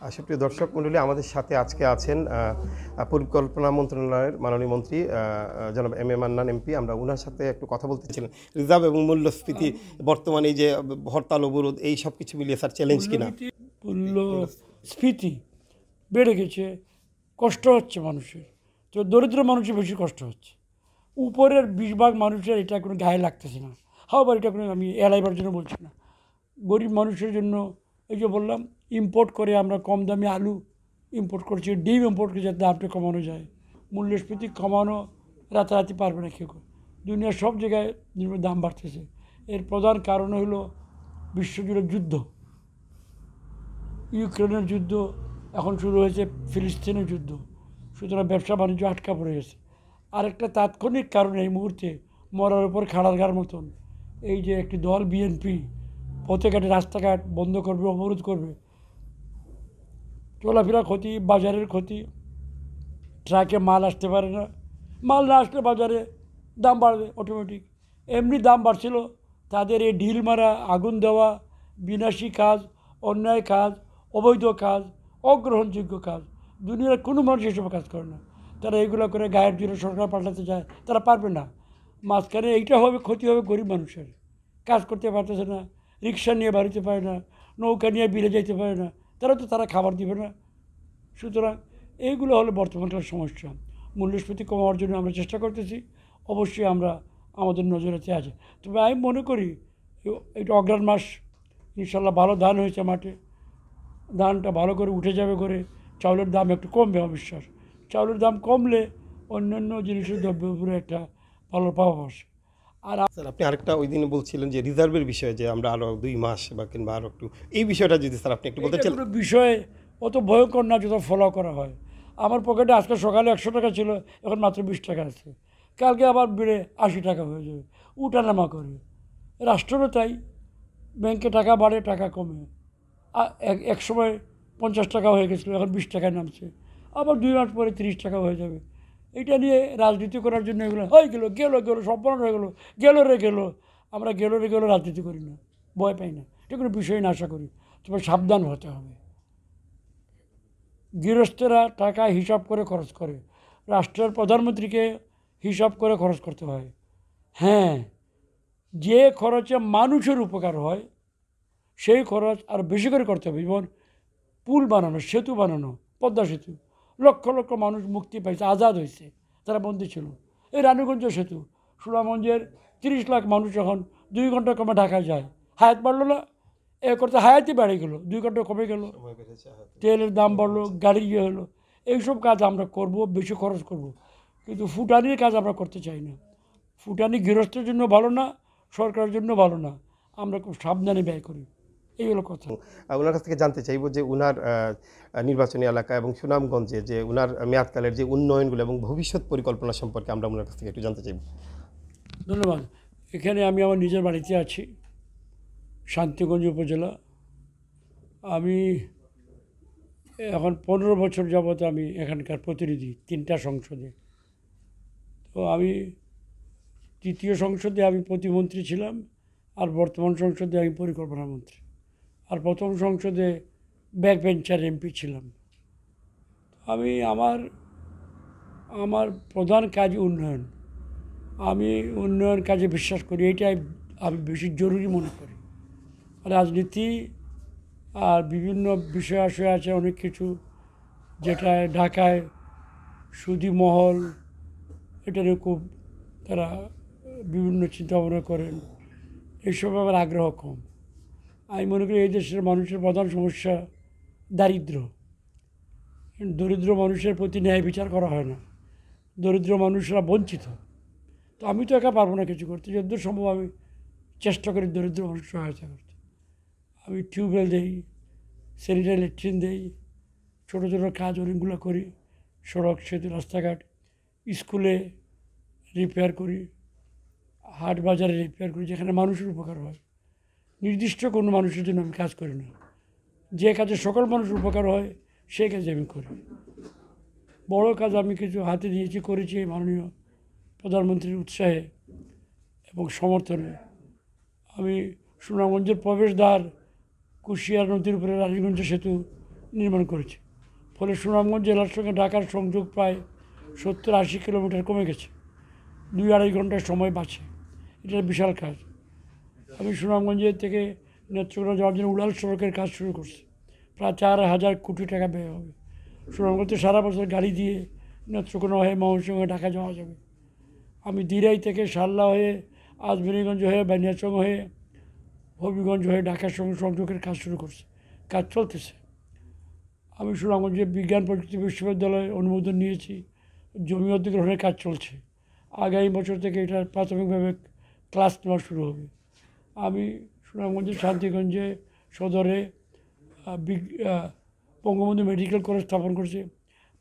সুপ্রিয় দর্শক মণ্ডলী আমাদের সাথে আজকে আছেন পরিকল্পনা মন্ত্রণালয়ের মাননীয় মন্ত্রী জনাব এম এ মান্নান এমপি। আমরা ওনার সাথে একটু কথা বলতেছিলাম রিজার্ভ এবং মূল্যস্ফীতি, বর্তমানে যে হরতাল, অবরোধ, এই সব কিছু মিলিয়ে, স্যার চ্যালেঞ্জ কিনা? মূল্য স্ফীতি বেড়ে গেছে, কষ্ট হচ্ছে মানুষের। তো দরিদ্র মানুষের বেশি কষ্ট হচ্ছে। উপরের বিশ ভাগ মানুষের এটা কোনো গায়ে লাগতেছে না। হাওয়াবার এটা কোনো আমি এড়াইবার জন্য বলছি না। গরিব মানুষের জন্য, এই যে বললাম ইম্পোর্ট করে আমরা কম দামে আলু ইম্পোর্ট করছি, ডিম ইম্পোর্ট করে যাতে দামটা কমানো যায়। মূল্যস্ফীতি কমানো রাতারাতি পারবে না কেউ দুনিয়ার সব জায়গায় দাম বাড়তেছে। এর প্রধান কারণ হলো বিশ্বজুড়ে যুদ্ধ। ইউক্রেনের যুদ্ধ এখন শুরু হয়েছে, ফিলিস্তিনের যুদ্ধ। সুতরাং ব্যবসা বাণিজ্য আটকা পড়ে গেছে। আরেকটা তাৎক্ষণিক কারণ এই মুহূর্তে মরার উপর খাড়ার মতন। এই যে একটি দল বিএনপি পথে ঘাটে রাস্তাঘাট বন্ধ করবে, অবরোধ করবে চলাফেরা ক্ষতি, বাজারের ক্ষতি, ট্রাকে মাল আসতে পারে না। মাল না আসলে বাজারে দাম বাড়বে অটোমেটিক এমনি দাম বাড়ছিল, তাদের এই ঢিল মারা, আগুন দেওয়া, বিনাশী কাজ, অন্যায় কাজ, অবৈধ কাজ, অগ্রহণযোগ্য কাজ, দুনিয়ার কোনো মানুষ এসব কাজ করে না। তারা এগুলো করে গায়ের জোরে সরকার পাল্টাতে চায় তারা পারবে না। মাঝখানে এইটা হবে, ক্ষতি হবে গরিব মানুষের। কাজ করতে পারতেছে না, রিক্সা নিয়ে বাড়িতে পারে না, নৌকা নিয়ে বিলে যাইতে পারে না তারা তো তারা খাবার দিবে না। সুতরাং এইগুলো হলো বর্তমানকার সমস্যা। মূল্যস্ফীতি কমানোর জন্য আমরা চেষ্টা করতেছি। অবশ্যই আমরা আমাদের নজরেতে আছে। তবে আমি মনে করি এটা অগ্রাণ মাস, ইনশাল্লাহ ভালো ধান হয়েছে মাঠে। ধানটা ভালো করে উঠে যাবে করে চাউলের দাম একটু কমবে আমার বিশ্বাস চাউলের দাম কমলে অন্যান্য জিনিসের দ্রব্যের উপরে একটা ভালো প্রভাব আসে। আর স্যার আপনি আরেকটা ওই দিনে বলছিলেন যে রিজার্ভের বিষয়ে যে আমরা আরও দুই মাস বা কিংবা আরও একটু এই বিষয়টা যদি স্যার আপনি একটু বলতে চান। বিষয়ে অত ভয়ঙ্কর না যত ফলো করা হয়। আমার পকেটে আজকে সকালে একশো টাকা ছিল এখন মাত্র বিশ টাকা আছে। কালকে আবার বেড়ে আশি টাকা হয়ে যাবে। উঠানামা করে। রাষ্ট্রেরও তাই। ব্যাংকে টাকা বাড়ে টাকা কমে। এক সময় পঞ্চাশ টাকা হয়ে গেছিল এখন বিশ টাকায় নামছে। আবার দুই মাস পরে তিরিশ টাকা হয়ে যাবে। এটা নিয়ে রাজনীতি করার জন্য এগুলো হয়ে গেলো গেলো গেলো, সম্পূর্ণ হয়ে গেলো গেলো রে গেলো। আমরা গেলো রে গেলো রাজনীতি করি না, ভয় পাই না। এটা কোনো বিষয় না, আশা করি। তবে সাবধান হতে হবে। গৃহস্থরা টাকা হিসাব করে খরচ করে। রাষ্ট্রের প্রধানমন্ত্রীকে হিসাব করে খরচ করতে হয়। হ্যাঁ যে খরচে মানুষের উপকার হয়, সেই খরচ আর বেশি করে করতে হবে। যেমন পুল বানানো, সেতু বানানো, পদ্মা সেতু। লক্ষ লক্ষ মানুষ মুক্তি পাইছে আজাদ হয়েছে তারা বন্দী ছিল। এই রানীগঞ্জ সেতু সুনামগঞ্জের তিরিশ লাখ মানুষ এখন দুই ঘণ্টা কমে ঢাকায় যায়। হায়াত বাড়লো না? এ করতে হায়াতই বেড়ে গেলো দুই ঘণ্টা কমে গেল। তেলের দাম বাড়লো গাড়ি ইয়ে হলো। এইসব কাজ আমরা করব বেশি খরচ করব। কিন্তু ফুটানির কাজ আমরা করতে চাই না। ফুটানি গৃহস্থের জন্য ভালো না সরকারের জন্য ভালো না। আমরা খুব সাবধানে ব্যয় করি। এই হলো কথা ওনার কাছ থেকে জানতে চাইব যে উনার নির্বাচনী এলাকা এবং সুনামগঞ্জে যে উনার মেয়াদকালের যে উন্নয়নগুলো এবং ভবিষ্যৎ পরিকল্পনা সম্পর্কে আমরা ওনার কাছ থেকে একটু জানতে চাইব। ধন্যবাদ। এখানে আমি আমার নিজের বাড়িতে আছি শান্তিগঞ্জ উপজেলা। আমি এখন পনেরো বছর যাবত আমি এখানকার প্রতিনিধি তিনটা সংসদে। তো আমি তৃতীয় সংসদে আমি প্রতিমন্ত্রী ছিলাম আর বর্তমান সংসদে আমি পরিকল্পনা মন্ত্রী। আর প্রথম সংসদে ব্যাক বেঞ্চার এমপি ছিলাম। আমি আমার আমার প্রধান কাজ উন্নয়ন। আমি উন্নয়ন কাজে বিশ্বাস করি, এটাই আমি বেশি জরুরি মনে করি। রাজনীতি আর বিভিন্ন বিষয় আশয় আছে, অনেক কিছু, যেটা ঢাকায় সুদী মহল এটারও খুব তারা বিভিন্ন চিন্তা ভাবনা করেন। এইসব আমার আগ্রহ কম। আমি মনে করি এই দেশের মানুষের প্রধান সমস্যা দারিদ্র দরিদ্র মানুষের প্রতি ন্যায় বিচার করা হয় না। দরিদ্র মানুষরা বঞ্চিত। তো আমি তো একা পারব না কিছু করতে। যতদূর সম্ভব আমি চেষ্টা করি দরিদ্র মানুষ সহায়তা করতে। আমি টিউবওয়েল দেই স্যানিটারি ল্যাট্রিন দেই, ছোটো ছোটো কাজ অনেকগুলো করি, সড়ক, সেতু, রাস্তাঘাট, স্কুলে রিপেয়ার করি, হাট বাজারে রিপেয়ার করি, যেখানে মানুষের উপকার হয়। নির্দিষ্ট কোনো মানুষের জন্য আমি কাজ করি না। যে কাজে সকল মানুষের উপকার হয় সেই কাজে আমি করি। বড় কাজ আমি কিছু হাতে নিয়েছি, করেছি মাননীয় প্রধানমন্ত্রীর উৎসাহে এবং সমর্থনে। আমি সুনামগঞ্জের প্রবেশদ্বার, কুশিয়ার নদীর উপরে রানীগঞ্জ সেতু নির্মাণ করেছে। ফলে সুনামগঞ্জ জেলার সঙ্গে ঢাকার সংযোগ প্রায় সত্তর আশি কিলোমিটার কমে গেছে। দুই আড়াই ঘণ্টার সময় বাঁচে। এটা বিশাল কাজ। আমি সুনামগঞ্জের থেকে নেত্রকোনা যাওয়ার জন্য উড়াল সড়কের কাজ শুরু করছি। প্রায় চার হাজার কোটি টাকা ব্যয় হবে। সুনামগঞ্জ সুনামগঞ্জে সারা বছর গাড়ি দিয়ে নেত্রকোনা হয়ে হয়ে ঢাকা যাওয়া যাবে। আমি দিরাই থেকে সাল্লা হয়ে আজমিরিগঞ্জ হয়ে বানিয়াচং হয়ে হবিগঞ্জ হয়ে ঢাকার সঙ্গে সংযোগের কাজ শুরু করছি। কাজ চলতেছে। আমি সুনামগঞ্জে বিজ্ঞান প্রযুক্তি বিশ্ববিদ্যালয়ে অনুমোদন নিয়েছি। জমি অধিগ্রহণের কাজ চলছে। আগামী বছর থেকে এটা প্রাথমিকভাবে ক্লাস নেওয়া শুরু হবে। আমি সুনামগঞ্জের শান্তিগঞ্জে সদরে বঙ্গবন্ধু মেডিকেল কলেজ স্থাপন করছি।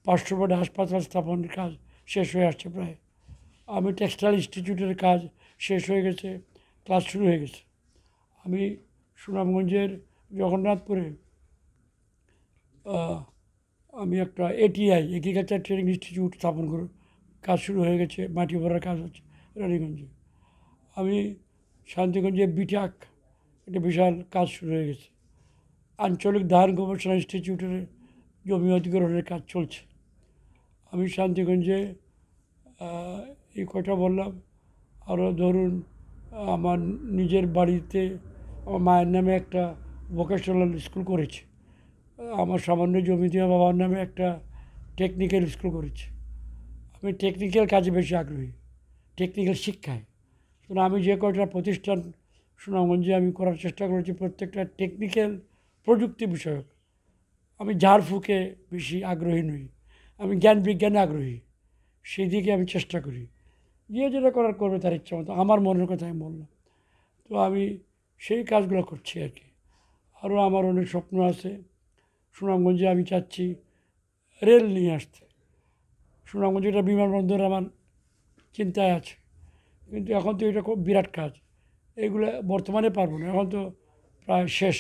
পাঁচশো হাসপাতাল স্থাপনের কাজ শেষ হয়ে আসছে প্রায়। আমি টেক্সটাইল ইনস্টিটিউটের কাজ শেষ হয়ে গেছে, ক্লাস শুরু হয়ে গেছে। আমি সুনামগঞ্জের জগন্নাথপুরে আমি একটা এটিআই এগ্রিকালচার ট্রেনিং ইনস্টিটিউট স্থাপন করে, কাজ শুরু হয়ে গেছে, মাটি ভরার কাজ হচ্ছে, রানীগঞ্জে। আমি শান্তিগঞ্জে বিটাক একটা বিশাল কাজ শুরু হয়ে গেছে। আঞ্চলিক ধান গবেষণা ইনস্টিটিউটের জমি অধিগ্রহণের কাজ চলছে। আমি শান্তিগঞ্জে এই কথা বললাম। আরও ধরুন, আমার নিজের বাড়িতে আমার মায়ের নামে একটা ভোকেশনাল স্কুল করেছে। আমার সামান্য জমি দিয়ে বাবার নামে একটা টেকনিক্যাল স্কুল করেছে। আমি টেকনিক্যাল কাজে বেশি আগ্রহী টেকনিক্যাল শিক্ষায়। সুতরাং আমি যে কয়টা প্রতিষ্ঠান সুনামগঞ্জে আমি করার চেষ্টা করেছি, প্রত্যেকটা টেকনিক্যাল প্রযুক্তি বিষয়ক, আমি ঝাড়ফুঁকে বেশি আগ্রহী নই, আমি জ্ঞান বিজ্ঞানে আগ্রহী সেই দিকে আমি চেষ্টা করি। যে যেটা করার করবে তার ইচ্ছা মতো, আমার মনের কথা আমি বললাম। তো আমি সেই কাজগুলো করছি আর কি। আরও আমার অনেক স্বপ্ন আছে, সুনামগঞ্জে আমি চাচ্ছি রেল নিয়ে আসতে। সুনামগঞ্জে একটা বিমানবন্দর আমার চিন্তায় আছে। কিন্তু এখন তো এটা খুব বিরাট কাজ। এগুলো বর্তমানে পারব না। এখন তো প্রায় শেষ।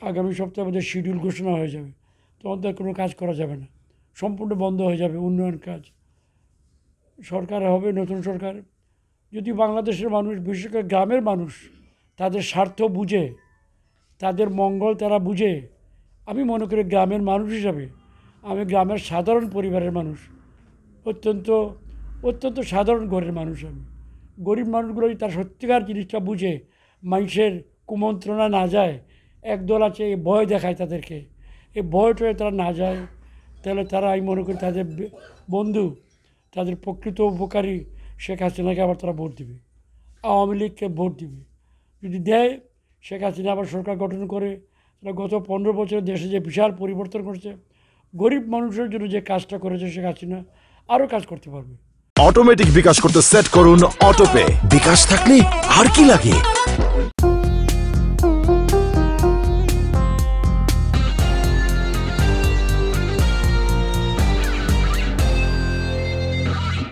আগামী সপ্তাহে আমাদের শিডিউল ঘোষণা হয়ে যাবে। তখন তো কোনো কাজ করা যাবে না। সম্পূর্ণ বন্ধ হয়ে যাবে উন্নয়ন কাজ। সরকার হবে নতুন সরকার। যদি বাংলাদেশের মানুষ, বিশেষ করে গ্রামের মানুষ, তাদের স্বার্থ বুঝে, তাদের মঙ্গল তারা বুঝে, আমি মনে করি গ্রামের মানুষ হিসাবে, আমি গ্রামের সাধারণ পরিবারের মানুষ, অত্যন্ত অত্যন্ত সাধারণ ঘরের মানুষ আমি। গরিব মানুষগুলো তার সত্যিকার জিনিসটা বুঝে, মানুষের কুমন্ত্রণা না যায়, একদল আছে এই ভয় দেখায় তাদেরকে। এই ভয়টায় তারা না যায়, তাহলে তারা, আমি মনে করি তাদের বন্ধু, তাদের প্রকৃত উপকারী শেখ হাসিনাকে আবার তারা ভোট দিবে। আওয়ামী লীগকে ভোট দিবে। যদি দেয়, শেখ হাসিনা আবার সরকার গঠন করে তারা গত পনেরো বছরে দেশে যে বিশাল পরিবর্তন করছে গরিব মানুষের জন্য যে কাজটা করেছে শেখ হাসিনা, আরও কাজ করতে পারবে। অটোমেটিক বিকাশ করতে সেট করুন অটোপে বিকাশ থাকলে আর কি লাগে?